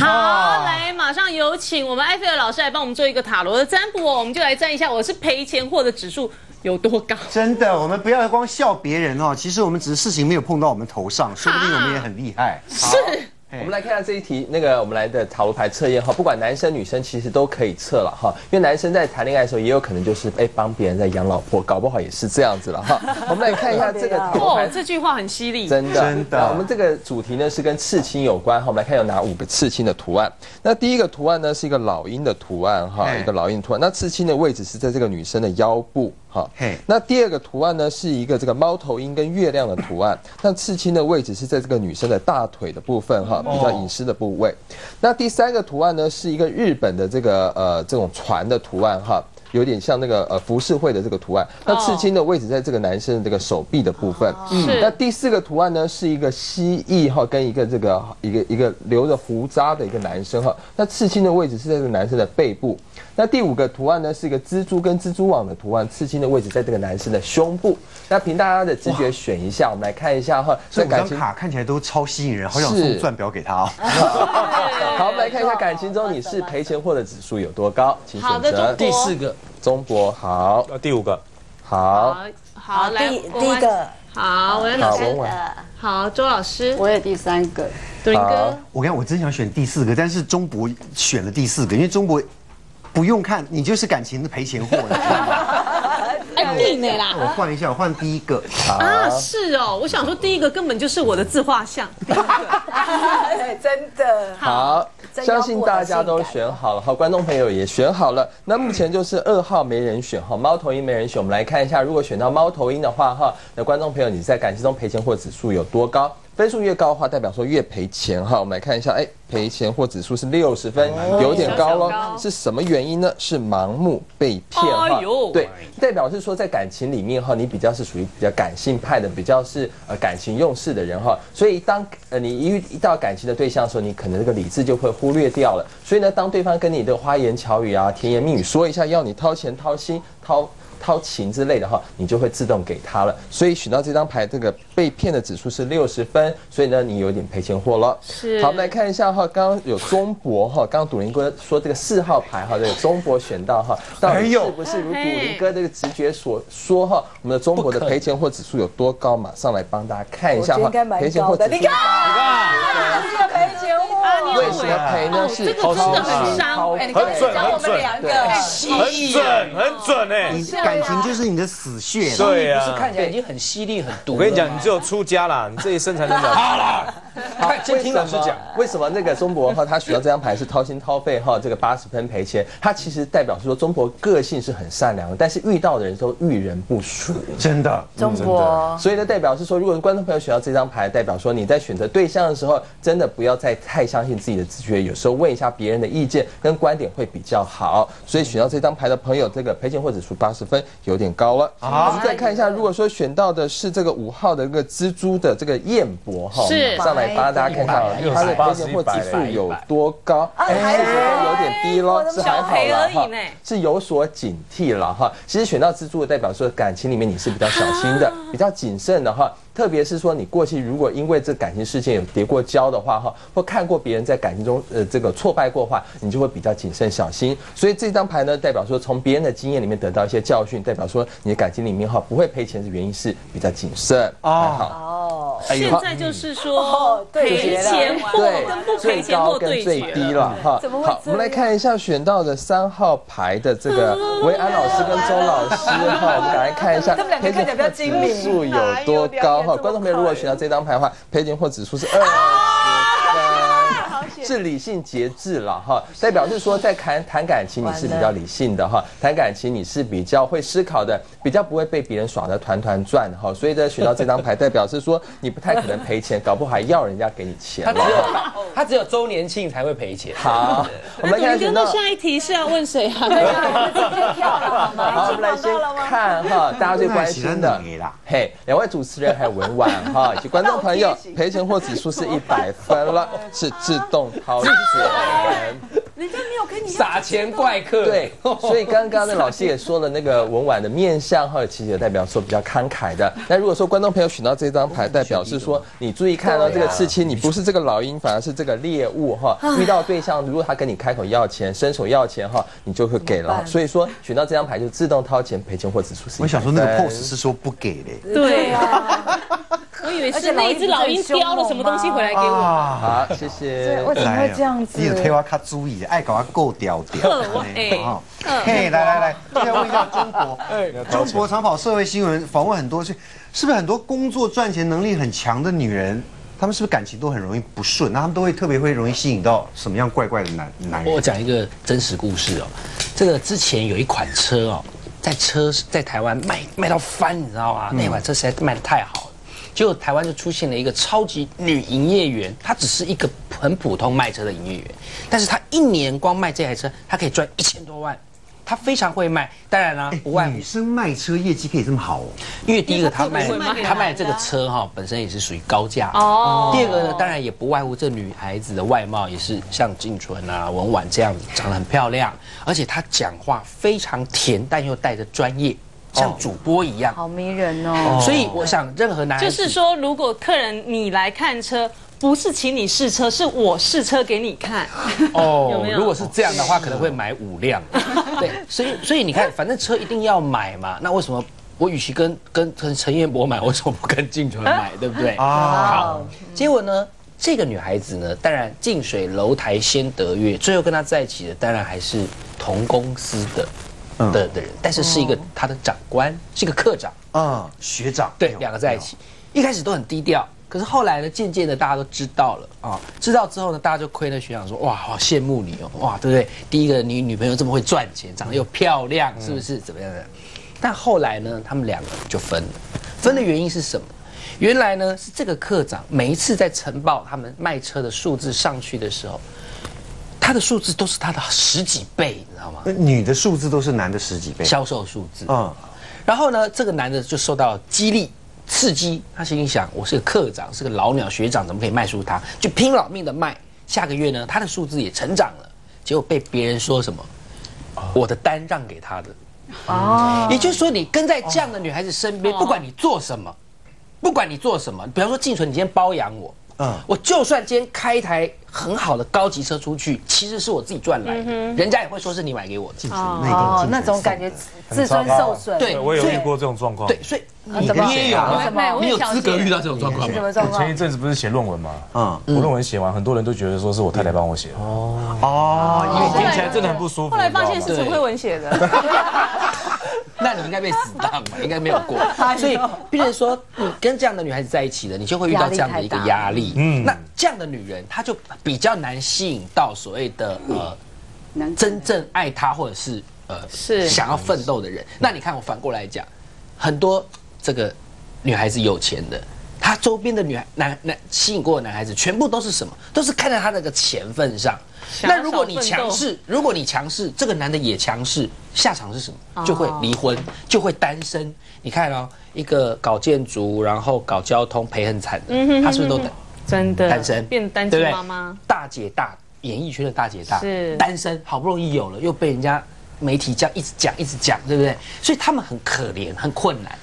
好，来，马上有请我们埃菲尔老师来帮我们做一个塔罗的占卜哦。我们就来占一下，我是赔钱货的指数有多高？真的，我们不要光笑别人哦，其实我们只是事情没有碰到我们头上，说不定我们也很厉害。是。我们来看一下这一题，那个我们来的塔罗牌测验哈，不管男生女生其实都可以测了哈，因为男生在谈恋爱的时候也有可能就是哎帮别人在养老婆，搞不好也是这样子了哈。我们来看一下这个 塔罗牌，这句话很犀利，真的真的。我们这个主题呢是跟刺青有关哈，我们来看有哪五个刺青的图案。那第一个图案呢是一个老鹰的图案哈，一个老鹰图案。那刺青的位置是在这个女生的腰部。好，那第二个图案呢，是一个这个猫头鹰跟月亮的图案。那刺青的位置是在这个女生的大腿的部分，哈，比较隐私的部位。那第三个图案呢，是一个日本的这个呃这种船的图案，哈。有点像那个呃浮世绘的这个图案，那刺青的位置在这个男生的这个手臂的部分。是。那第四个图案呢，是一个蜥蜴哈，跟一个这个一个一个留着胡渣的一个男生哈。那刺青的位置是在这个男生的背部。那第五个图案呢，是一个蜘蛛跟蜘蛛网的图案，刺青的位置在这个男生的胸部。那凭大家的直觉选一下，我们来看一下哈。这感情卡看起来都超吸引人，好想送钻表给他哦。好，我们来看一下感情中你是赔钱货的指数有多高，请选择。第四个。中博好，第五个，好，好，来第一个，好，我要第三个，好，周老师，我也第三个，杜林哥，我跟我真想选第四个，但是中博选了第四个，因为中博不用看你就是感情的赔钱货。定啦！我换一下，我换第一个啊！是哦，我想说第一个根本就是我的自画像。真的好，相信大家都选好了，好，观众朋友也选好了。那目前就是二号没人选哈，猫头鹰没人选。我们来看一下，如果选到猫头鹰的话哈，那观众朋友你在感情中赔钱货指数有多高？分数越高的话，代表说越赔钱哈。我们来看一下，哎，赔钱或指数是六十分，有点高了。是什么原因呢？是盲目被骗哈。对，代表是说在感情里面哈，你比较是属于比较感性派的，比较是呃感情用事的人哈。所以当呃你一遇到感情的对象的时候，你可能这个理智就会忽略掉了。所以呢，当对方跟你的花言巧语啊、甜言蜜语说一下要你掏钱、掏心、掏。掏钱之类的哈，你就会自动给他了。所以选到这张牌，这个被骗的指数是六十分，所以呢，你有点赔钱货了。是。好，我们来看一下哈，刚刚有中博哈，刚刚赌林哥说这个四号牌哈，这个中博选到哈，到底是不是如赌林哥这个直觉所说哈？我们的中国的赔钱货指数有多高？马上来帮大家看一下哈，赔钱货指数。你看，你看，赔钱货，为什么赔呢？是这个真的很伤，很准，很准，很准，很准哎。感情就是你的死穴，对啊，不是看起来已经很犀利、很毒。我跟你讲，你只有出家了，你这一生才能了。好了，好，先听老师讲，为什么那个钟博哈他选到这张牌是掏心掏肺哈，这个八十分赔钱，他其实代表是说钟博个性是很善良的，但是遇到的人都遇人不淑，真的，钟博。所以呢，代表是说，如果观众朋友选到这张牌，代表说你在选择对象的时候，真的不要再太相信自己的直觉，有时候问一下别人的意见跟观点会比较好。所以选到这张牌的朋友，这个赔钱或者数八十分。有点高了，好，我们再看一下，如果说选到的是这个五号的一个蜘蛛的这个燕博哈，上来帮大家看看它的赔钱或指数有多高？哎，有点低咯，是还好了哈，是有所警惕了哈。其实选到蜘蛛的代表说感情里面你是比较小心的，比较谨慎的哈。特别是说，你过去如果因为这感情事件有跌过跤的话，哈，或看过别人在感情中呃这个挫败过的话，你就会比较谨慎小心。所以这张牌呢，代表说从别人的经验里面得到一些教训，代表说你的感情里面哈不会赔钱的原因是比较谨慎。哦，现在就是说赔钱货跟不赔钱货对最低了哈。好，我们来看一下选到的三号牌的这个维安老师跟周老师哈，我们来看一下赔钱货指数有多高。哈，观众朋友，如果选到这张牌的话，赔钱或指数是二。是理性节制了哈，代表是说在谈谈感情你是比较理性的哈，谈感情你是比较会思考的，比较不会被别人耍的团团转哈，所以在选到这张牌，代表是说你不太可能赔钱，搞不好还要人家给你钱。他只有他只有周年庆才会赔钱。好，我们看到下一题是要问谁啊？好，我们来先看哈，大家最关心的，嘿，两位主持人还有文婉哈，以及观众朋友，赔钱或指数是一百分了，是自动。好，人家没有跟你撒钱怪客。对，所以刚刚的老师也说了，那个文婉的面相哈，其实也代表说比较慷慨的。那如果说观众朋友选到这张牌，代表是说你注意看到这个刺青，你不是这个老鹰，反而是这个猎物哈。遇到对象，如果他跟你开口要钱，伸手要钱哈，你就会给了。所以说选到这张牌就自动掏钱赔钱或指出。我想说那个 pose 是说不给的。对啊，我以为是那只老鹰叼了什么东西回来给我。好，谢谢。为什么会这样子？你有推我卡注意，爱搞我够屌屌。哎，嘿，来来来，现在 问一下中国，中国长跑社会新闻访问很多，是是不是很多工作赚钱能力很强的女人，她们是不是感情都很容易不顺？那她们都会特别会容易吸引到什么样怪怪的男男人？我讲一个真实故事哦，这个之前有一款车哦，在车在台湾卖卖到翻，你知道吗？那款车实在卖的太好了，结果台湾就出现了一个超级女营业员，她只是一个很普通卖车的营业员，但是她一年光卖这台车，她可以赚一千多万。她非常会卖，当然啦，不外乎女生卖车业绩可以这么好哦？因为第一个她卖她卖这个车哈本身也是属于高价哦第二个呢，当然也不外乎这女孩子的外貌也是像静纯啊、文婉这样子，长得很漂亮，而且她讲话非常甜，但又带着专业，像主播一样。好迷人哦。所以我想，任何男就是说，如果客人你来看车，不是请你试车，是我试车给你看。有哦没有如果是这样的话，可能会买五辆。对，所以所以你看，反正车一定要买嘛，那为什么我与其跟跟陈陈彦博买，为什么不跟静纯买，对不对？啊，好，结果呢，这个女孩子呢，当然近水楼台先得月，最后跟她在一起的当然还是同公司的嗯的的人，但是是一个他的长官，是一个科长，啊，学长，对，两个在一起，一开始都很低调。可是后来呢，渐渐的大家都知道了啊，知道之后呢，大家就亏了学长说，哇，好羡慕你哦，哇，对不对？第一个你女朋友这么会赚钱，长得又漂亮，是不是？怎么样的？但后来呢，他们两个就分了，分的原因是什么？原来呢是这个科长每一次在晨报他们卖车的数字上去的时候，他的数字都是他的十几倍，你知道吗？那女的数字都是男的十几倍。销售数字。嗯，然后呢，这个男的就受到激励、刺激，他心里想：我是个科长，是个老鸟学长，怎么可以卖输他？就拼老命的卖。下个月呢，他的数字也成长了，结果被别人说什么？我的单让给他的。哦，也就是说，你跟在这样的女孩子身边，不管你做什么，不管你做什么，比方说静纯，你今天包养我，嗯嗯，我就算今天开一台很好的高级车出去，其实是我自己赚来的，人家也会说是你买给我的。哦，那种感觉自尊受损。对我有遇过这种状况。对，所以你怎么你也有吗怎么你有资格遇到这种状况吗？什么状我前一？阵子不是写论文吗？嗯我论文写完，很多人都觉得说是我太太帮我写的，哦，因为听起来真的很不舒服。后来发现是陈慧文写的。那你应该被死当嘛，应该没有过。所以，比如说你跟这样的女孩子在一起了，你就会遇到这样的一个压力。嗯，那这样的女人，她就比较难吸引到所谓的呃男真正爱她或者是呃是想要奋斗的人。那你看，我反过来讲，很多这个女孩子有钱的。她周边的女孩男男吸引过的男孩子，全部都是什么？都是看在他那个钱份上。那如果你强势，如果你强势，这个男的也强势，下场是什么？就会离婚，就会单身。你看哦，一个搞建筑，然后搞交通，赔很惨的，他是不是都单真的单身？变单亲妈妈。大姐大，演艺圈的大姐大是单身，好不容易有了，又被人家媒体这样一直讲，一直讲，对不对？所以他们很可怜，很困难。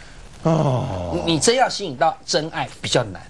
哦，你真要吸引到真爱比较难。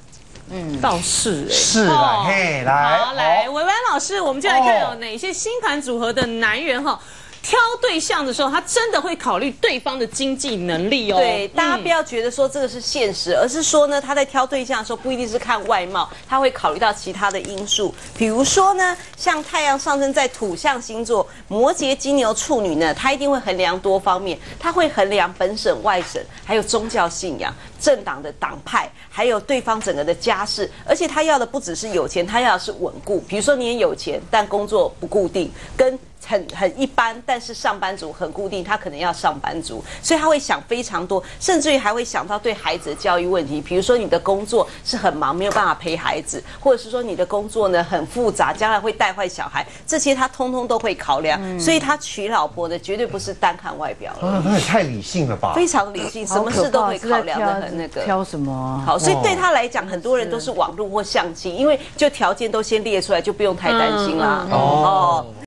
嗯。倒是哎、是啦，嘿，来，好，来，维维老师，我们就来看有哦。哪些星盘组合的男人哈，挑对象的时候，他真的会考虑对方的经济能力哦。对，大家嗯不要觉得说这个是现实，而是说呢，他在挑对象的时候不一定是看外貌，他会考虑到其他的因素。比如说呢，像太阳上升在土象星座摩羯、金牛、处女呢，他一定会衡量多方面，他会衡量本省、外省，还有宗教信仰、政党的党派，还有对方整个的家世，而且他要的不只是有钱，他要的是稳固。比如说你也有钱，但工作不固定，跟很很一般，但是上班族很固定，他可能要上班族，所以他会想非常多，甚至于还会想到对孩子的教育问题。比如说你的工作是很忙，没有办法陪孩子，或者是说你的工作呢很复杂，将来会带坏小孩，这些他通通都会考量。所以他娶老婆的绝对不是单看外表了，啊，那也太理性了吧？非常理性，什么事都会考量的很那个。挑什么啊？好，所以对他来讲，很多人都是网络或相机，因为就条件都先列出来，就不用太担心啦。哦。